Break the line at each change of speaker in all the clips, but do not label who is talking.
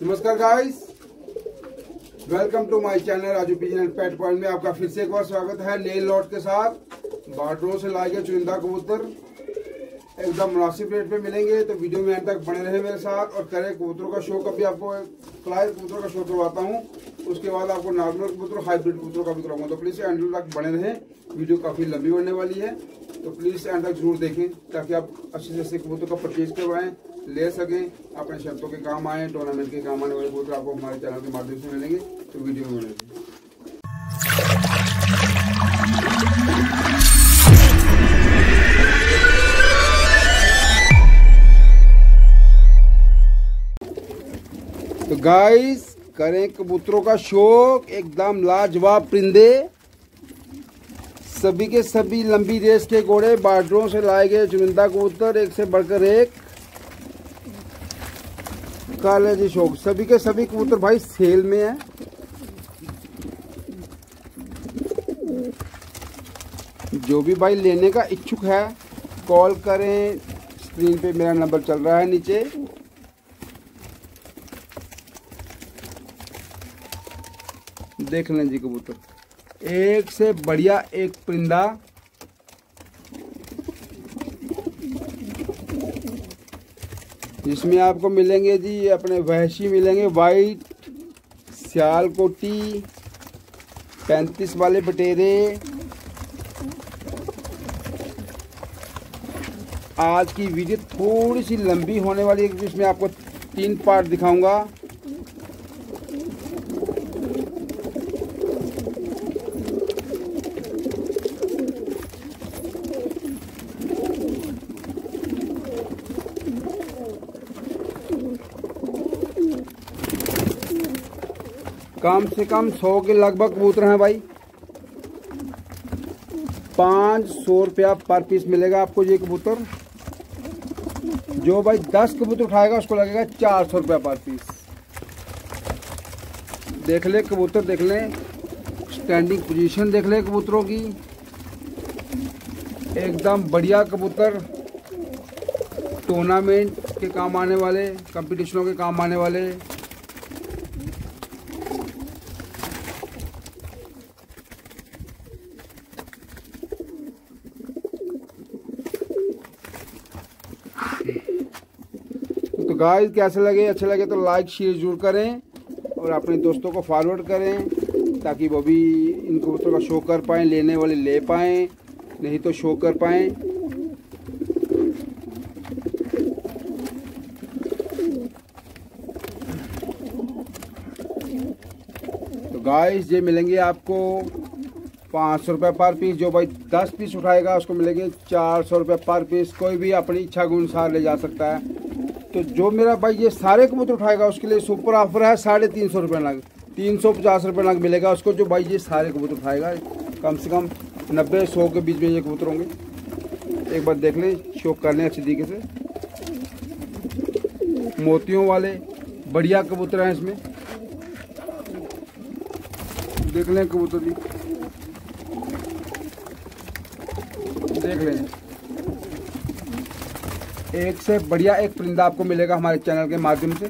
नमस्कार guys welcome to my channel Raju pigeon and pet point में आपका फिर से एक बार स्वागत है ले लॉट के साथ। बार्डरों से लाए गए चुनिंदा कबूतर। एकदम मुनासिब रेट पे मिलेंगे तो वीडियो में अंत तक बने रहे मेरे साथ और करें कबूतरों का शो कभी आपको फ्लायर कबूतरों का शो करवाता हूँ। उसके बाद आपको नॉर्मल कबूतर हाइब्रिड कबूतरों का भी कराऊँगा। तो प्लीज़ एंड तक बने रहें। वीडियो काफ़ी लंबी बनने वाली है। तो प्लीज़ एंड तक ज़रूर देखें, ताकि आप अच्छे से अच्छे कबूतर का परचेज करवाएँ, ले सकें, अपने शर्तों के काम आए टूर्नामेंट के काम आने वाले कबूतर आपको हमारे चैनल के माध्यम से मिलेंगे तो वीडियो में रहें तो गाइस करें कबूतरों का शौक, एकदम लाजवाब परिंदे। सभी के सभी लंबी रेस के घोड़े बार्डरों से लाए गए चुनिंदा कबूतर, एक से बढ़कर एक। काले जी शौक। सभी के सभी कबूतर भाई सेल में है। जो भी भाई लेने का इच्छुक है, कॉल करें। स्क्रीन पे मेरा नंबर चल रहा है नीचे। देख लें जी कबूतर। एक से बढ़िया एक परिंदा। जिसमें आपको मिलेंगे जी, अपने वहशी मिलेंगे वाइट सियाल कोटी पैंतीस वाले बटेरे। आज की वीडियो थोड़ी सी लंबी होने वाली है जिसमें आपको तीन पार्ट दिखाऊँगा। कम से कम सौ के लगभग कबूतर हैं भाई। पाँच सौ रुपया पर पीस मिलेगा आपको ये कबूतर। जो भाई दस कबूतर उठाएगा, उसको लगेगा चार सौ रुपया पर पीस। देख ले कबूतर, देख ले। स्टैंडिंग पोजीशन देख ले कबूतरों की। एकदम बढ़िया कबूतर। टूर्नामेंट के काम आने वाले कंपटीशनों के काम आने वाले। गाइस कैसे लगे? अच्छे लगे तो लाइक शेयर ज़रूर करें और अपने दोस्तों को फॉरवर्ड करें ताकि वो भी इन कबूतरों का शो कर पाएँ, लेने वाले ले पाएँ, नहीं तो शो कर पाएँ। तो गाइस ये मिलेंगे आपको पाँच सौ रुपये पर पीस जो भाई दस पीस उठाएगा, उसको मिलेंगे चार सौ रुपये पर पीस कोई भी अपनी इच्छा के अनुसार ले जा सकता है। तो जो मेरा भाई ये सारे कबूतर उठाएगा, उसके लिए सुपर ऑफ़र है, साढ़े तीन सौ रुपये नग तीन सौ पचास रुपये नग मिलेगा उसको, जो भाई ये सारे कबूतर उठाएगा। कम से कम नब्बे, सौ के बीच में ये कबूतर होंगे। एक बार देख लें शौक कर लें अच्छी तरीके से। मोतियों वाले बढ़िया कबूतर हैं इसमें। देख लें कबूतर जी। देख लें। एक से बढ़िया एक परिंदा आपको मिलेगा हमारे चैनल के माध्यम से।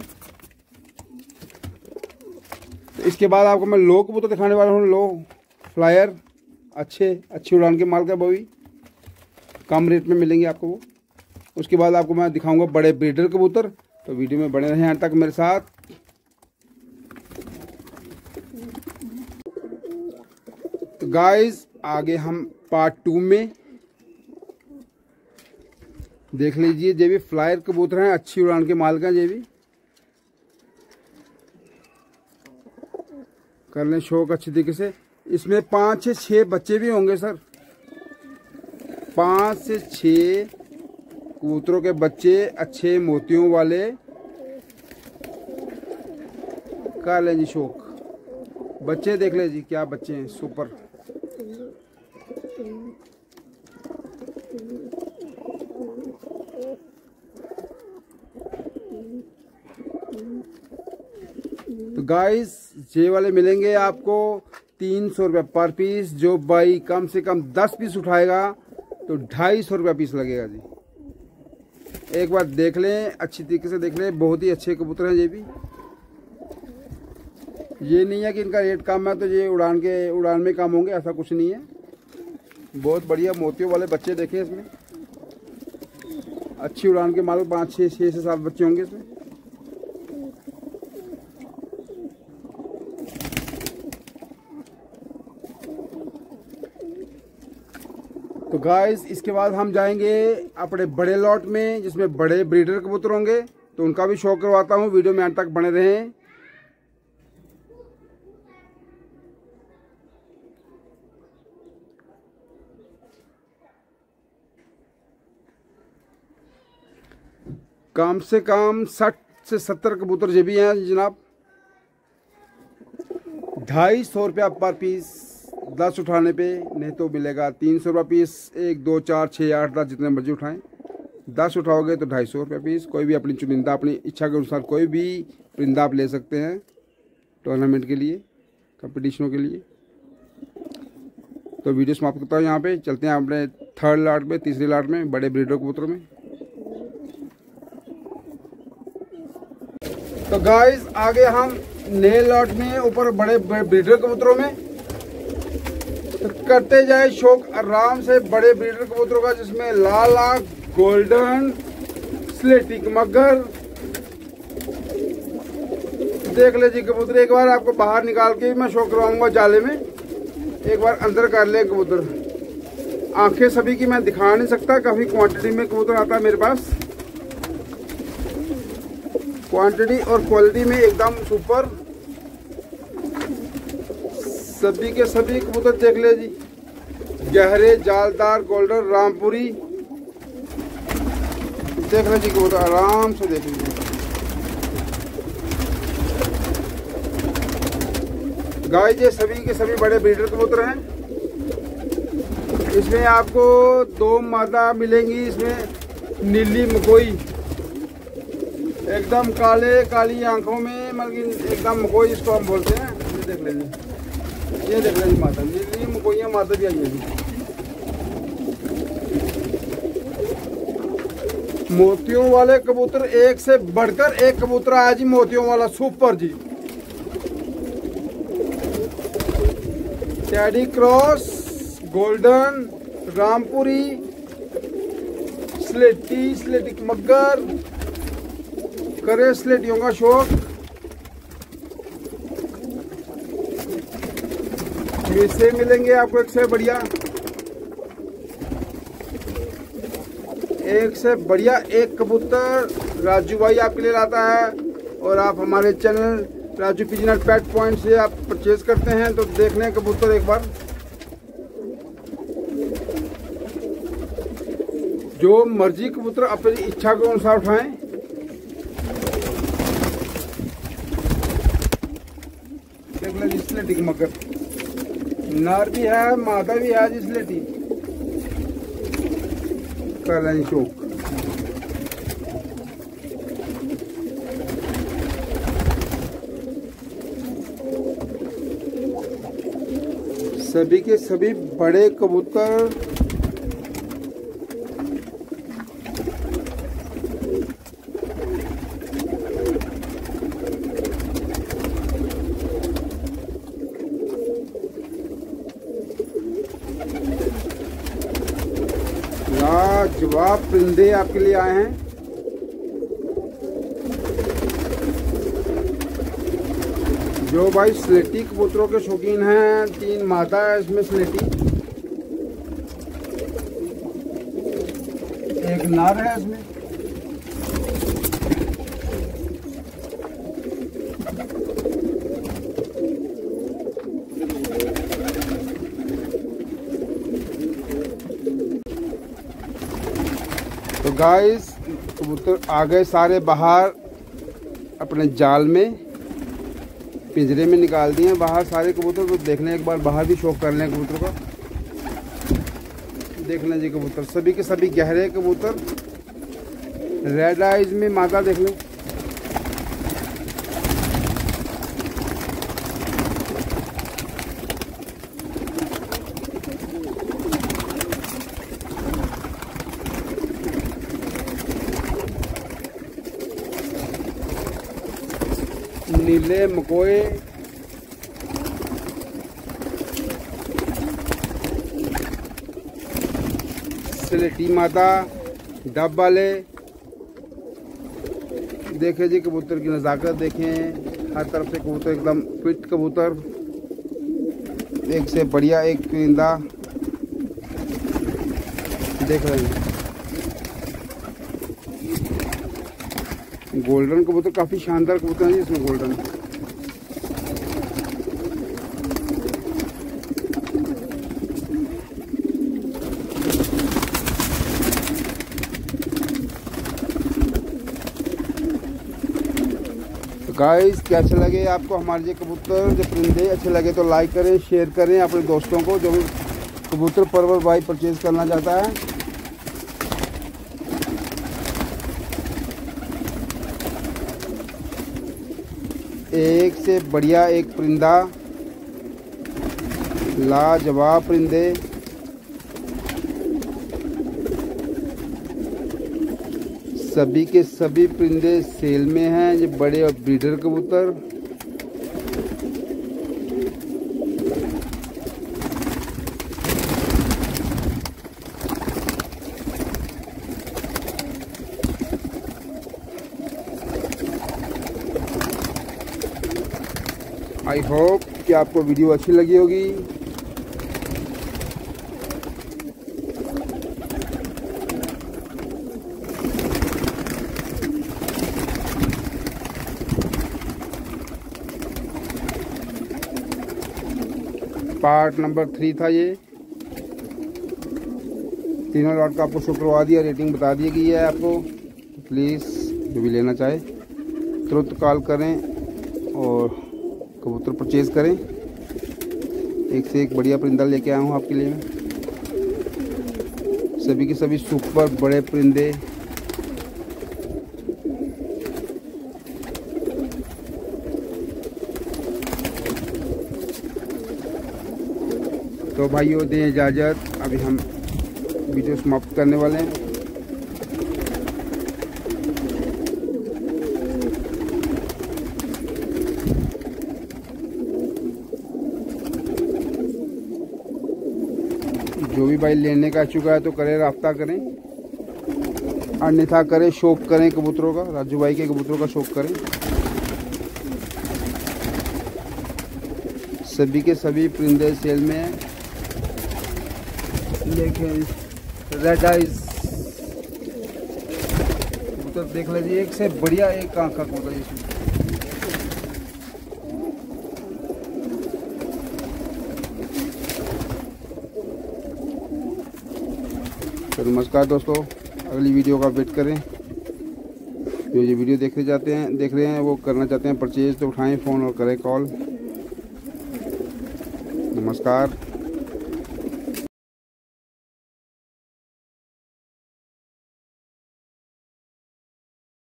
तो इसके बाद आपको मैं लो कबूतर दिखाने वाला हूँ, लो, फ्लायर, अच्छे, अच्छी उड़ान के माल का वो कम रेट में मिलेंगे आपको वो। उसके बाद आपको मैं दिखाऊँगा बड़े ब्रीडर कबूतर। तो वीडियो में बने रहें अंत तक मेरे साथ। तो गाइस आगे हम पार्ट टू में देख लीजिए ये भी फ्लायर कबूतर हैं, अच्छी उड़ान के माल का ये भी कर लें शौक अच्छी तरीके से। इसमें पाँच से छः बच्चे भी होंगे, सर। पाँच से छः कबूतरों के बच्चे, अच्छे मोतियों वाले। कर लें जी शौक। बच्चे देख लें जी, क्या बच्चे हैं, सुपर। गाइस ये वाले मिलेंगे आपको तीन सौ रुपये पर पीस, जो भाई कम से कम दस पीस उठाएगा तो ढाई सौ रुपया पीस लगेगा जी। एक बार देख लें, अच्छी तरीके से देख लें, बहुत ही अच्छे कबूतर हैं ये भी। ये नहीं है कि इनका रेट कम है तो ये उड़ान के, उड़ान में कम होंगे, ऐसा कुछ नहीं है। बहुत बढ़िया मोतियों वाले बच्चे देखें इसमें। अच्छी उड़ान के मालूम, पाँच छः छः से सात बच्चे होंगे इसमें। तो गाइस इसके बाद हम जाएँगे अपने बड़े लॉट में, जिसमें बड़े ब्रीडर कबूतर होंगे। तो उनका भी शौक करवाता हूँ वीडियो में अंत तक बने रहें। कम से कम साठ से सत्तर कबूतर ये भी हैं, जनाब। ढाई सौ रुपया पर पीस। दस उठाने पे, नहीं तो मिलेगा। तीन सौ रुपया पीस, एक, दो, चार छः आठ, दस जितने मर्ज़ी उठाएँ। दस उठाओगे तो ढाई सौ रुपया पीस। कोई भी अपनी चुनिंदा, अपनी इच्छा के अनुसार कोई भी परिंदा आप ले सकते हैं टूर्नामेंट के लिए कंपटीशनों के लिए। तो वीडियो समाप्त करता हूँ यहाँ पे। चलते हैं अपने थर्ड लाट में, तीसरे लाट में, बड़े ब्रीडर कबूतरों में। तो गाइस आगे हम नए लॉट में, ऊपर बड़े ब्रीडर कबूतरों में करते जाए शौक आराम से बड़े ब्रीडर कबूतरों का, जिसमें लाल आँख, गोल्डन स्लेटिक मगर। देख ले जी कबूतर, एक बार आपको बाहर निकाल के मैं शौक करवाऊँगा जाले में। एक बार अंदर कर ले कबूतर। आँखें सभी की मैं दिखा नहीं सकता, काफ़ी क्वांटिटी में कबूतर आता है मेरे पास। क्वांटिटी और क्वालिटी में एकदम सुपर सभी के सभी कबूतर देख ले जी। गहरे जालदार गोल्डन रामपुरी। देख ले जी कबूतर, आराम से देख लीजिए। गाय ये सभी के सभी बड़े ब्रीडर कबूतर हैं। इसमें आपको दो मादा मिलेंगी, इसमें नीली मकोई। एकदम काले, काली आँखों में मतलब एकदम मकोई इसको हम बोलते हैं। देख लीजिए। ये देख माता मकोइया माता भी आई है मोतियों वाले कबूतर एक से बढ़कर एक कबूतर आया जी मोतियों वाला, सुपर जी। टैडी क्रॉस गोल्डन रामपुरी स्लेटी स्लेटिक मगर करे स्लेटियों का शौक। इससे मिलेंगे आपको एक से बढ़िया। एक से बढ़िया एक कबूतर राजू भाई आपके लिए लाता है और आप हमारे channel Raju pigeon and pet point से आप परचेज करते हैं तो देख लें कबूतर एक बार। जो मर्ज़ी कबूतर अपनी इच्छा के अनुसार उठाएँ। देख लें टिक मकर नर भी है, माता भी है जिसले थी कर चौक सभी के सभी बड़े कबूतर लाजवाब परिंदे आपके लिए आए हैं। जो भाई स्लेटी कबूतरों के शौकीन हैं, तीन माता है इसमें स्लेटी। एक नार है इसमें। गाइस कबूतर आ गए सारे बाहर अपने जाल में, पिंजरे में निकाल दिए बाहर सारे कबूतर तो देखने, एक बार बाहर भी शौक कर लें कबूतर का। देख लें जी कबूतर, सभी के सभी गहरे कबूतर। रेड आइज़ में माता देख लें। ले मकोए। सलेटी माता डब वाले देखे जी, कबूतर की नज़ाकत देखें। हर तरफ़ से कबूतर एकदम फिट कबूतर। एक से बढ़िया एक परिंदा। देख रहे हैं। गोल्डन कबूतर, काफ़ी शानदार कबूतर है जी, इसमें गोल्डन। गाइस कैसे लगे आपको हमारे ये कबूतर? जो परिंदे अच्छे लगे तो लाइक करें शेयर करें अपने दोस्तों को, जो भी कबूतर परवर भाई परचेज करना चाहता है। एक से बढ़िया एक परिंदा। लाजवाब परिंदे। सभी के सभी परिंदे सेल में हैं, ये बड़े और ब्रीडर कबूतर। आई होप कि आपको वीडियो अच्छी लगी होगी। पार्ट नंबर थ्री था ये। तीनों लॉट का आपको शो करवा दिया रेटिंग बता दी गई है आपको। प्लीज़ जो भी लेना चाहे, तुरंत कॉल करें और कबूतर परचेज़ करें। एक से एक बढ़िया परिंदा लेके आया हूँ आपके लिए मैं। सभी के सभी सुपर बड़े परिंदे तो भाइयों, दें इजाज़त। अभी हम वीडियो समाप्त करने वाले हैं। जो भी भाई लेने का चुका है तो करें, रफ्ता करें। अन्यथा करें, शौक करें कबूतरों का। राजू भाई के कबूतरों का शौक करें। सभी के सभी परिंदे सेल में हैं। रेड आइज़ कबूतर देख लीजिए, एक से बढ़िया एक आँख का कबूतर इसमें। तो नमस्कार दोस्तों, अगली वीडियो का वेट करें। जो ये वीडियो देखने जाते हैं, देख रहे हैं, वो करना चाहते हैं, परचेज तो उठाएँ, फ़ोन और करें कॉल। नमस्कार।